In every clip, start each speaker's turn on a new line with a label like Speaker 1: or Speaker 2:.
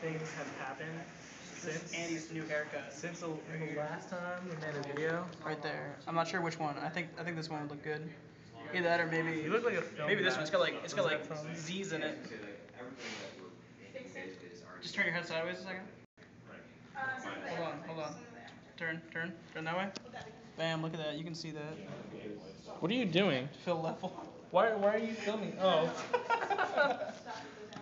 Speaker 1: things have happened since
Speaker 2: Andy's new haircut.
Speaker 1: since the, the last time we made a video.
Speaker 2: Right there. I'm not sure which one. I think I think this one would look good. Either that or maybe
Speaker 1: You look like a film
Speaker 2: maybe this one. It's got like it's got like Z's in it.
Speaker 3: Say like everything that we're making basically is already.
Speaker 2: Just turn your head sideways a second. Hold on, hold on. Turn, turn, turn that way. Bam! Look at that. You can see that.
Speaker 1: What are you doing?
Speaker 2: Phil level.
Speaker 1: Why why are you filming? Oh.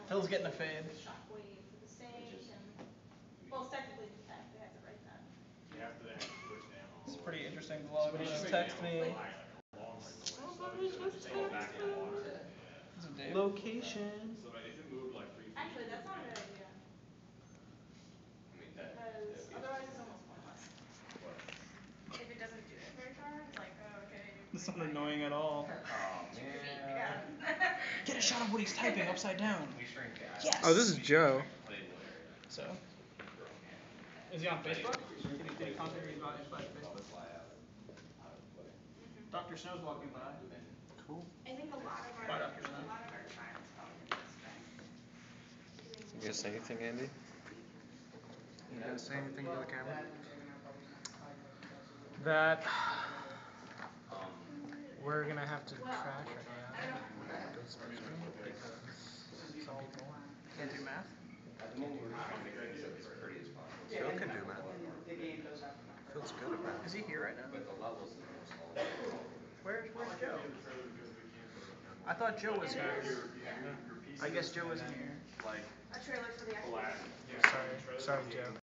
Speaker 2: Phil's getting a fade.
Speaker 4: Shockwave for the sake and, well, it's technically defect, they have to write that.
Speaker 2: It's a pretty interesting vlog. He just texted me. This is Dave.
Speaker 1: Location.
Speaker 4: Actually, that's not a good idea, because otherwise it's almost pointless. If it doesn't do it very far, it's like, oh, okay.
Speaker 2: It's not annoying at all.
Speaker 4: Yeah.
Speaker 2: Get a shot of what he's typing upside down. Yes.
Speaker 1: Oh, this is Joe.
Speaker 2: So. Is he on Facebook? Did he, contact you about by Facebook? Dr. Snow's walking by.
Speaker 1: Cool.
Speaker 4: I think a lot of
Speaker 2: Bye,
Speaker 4: our,
Speaker 2: Dr. Snow.
Speaker 4: a lot of our trials probably this.
Speaker 5: You gonna say anything, Andy?
Speaker 1: You gonna say anything to the camera? That um, we're gonna have to trash our AI. Go split screen because some people
Speaker 2: Can't do math?
Speaker 5: Phil can do math. Phil's good at math.
Speaker 2: Is he here right now? Where's, where's Joe? I thought Joe was here. I guess Joe isn't here.
Speaker 4: A trailer for the actual.
Speaker 1: Sorry, sorry, Joe.